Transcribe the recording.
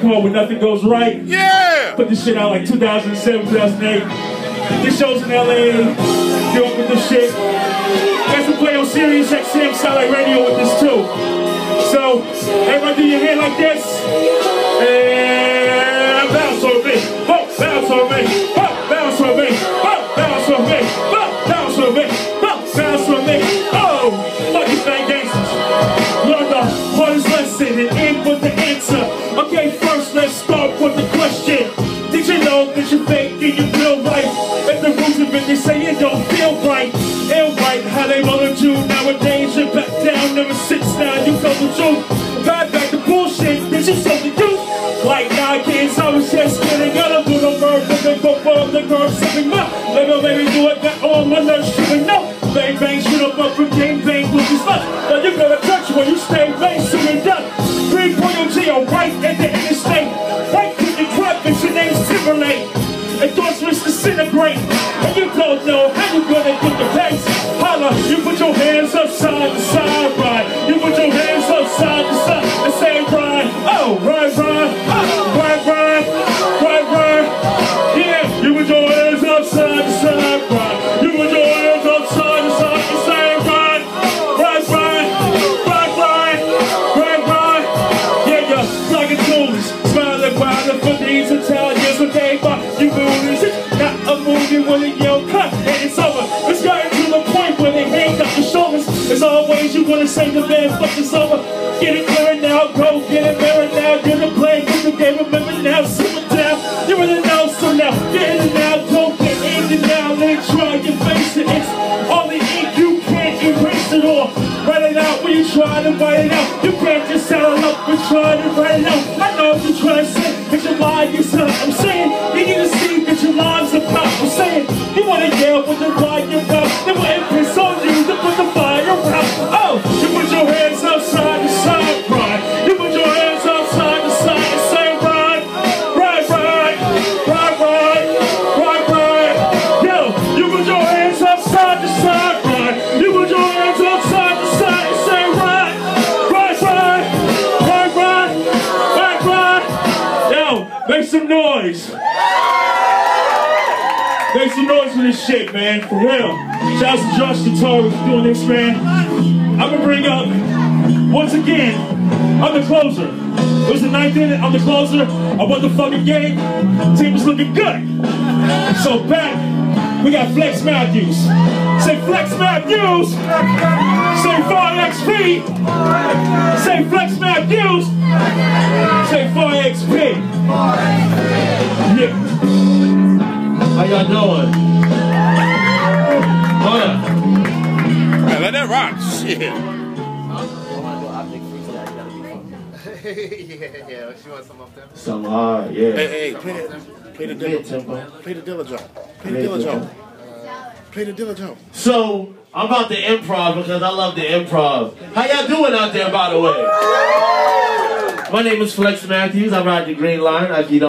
called When Nothing Goes Right. Yeah! Put this shit out like 2007, 2008. This show's in LA. Deal with this shit. Got to play on Sirius XM satellite radio with this too. So, everybody do your hand like this. And bounce on me. Bounce on me. Bounce on me. Bounce on me. You fake and you feel right? If the rules have been, they say it don't feel right. Ill right, how they wanna do nowadays. You back down, never sits down, you tell the truth. Bad back the bullshit, that you the youth. Like nine kids, I was just kidding. Got a little bird, but they go for the girl, sipping up. Let me, do it, got all my nerves side to side, right? You put your hands up side to side and say right. Oh, right, right. Always, you wanna say the man fuck is over. Get it clear now, go get it better now. Get it playing with the game, remember now, simmer down. You're in the know, so now get it now, don't get in it now. Let it try and face it. It's all the ink, you can't erase it all. Write it out when you try to write it out. You can't just settle up and try to write it out. I know what you're trying to say, but you're lying yourself. I'm saying, you need to see that your lives are pop. I'm saying, you wanna yell with the right your mouth. Then we'll piss on you you put your hands up side to side, right? You put your hands up side to side and say, right, right, right, right, right, right, right. Yo, you put your hands up side to side, right? You put your hands up side to side and say, right, right, right, right, right, right, right. Yo, make some noise. Make some noise for this shit, man. For real. Shout out to Josh for doing this, man. I'm gonna bring up, once again, I'm the closer. It was the ninth inning, I'm the closer. I won the fucking game. Team is looking good. So back, we got Flex Mathews. Say Flex Mathews. Say Farexp. Say Flex Mathews. Say Farexp. Yeah. How y'all doing? Shit. yeah, yeah. She wants some of them. Some hard, yeah. Hey, hey, play that. Play the Dilla. tempo. Play the Dilla jump. Play the Mid Dilla tempo. jump. Play the Dilla jump. So I'm about to improv because I love the improv. How y'all doing out there, by the way? My name is Flex Mathews. I ride the green line. If you don't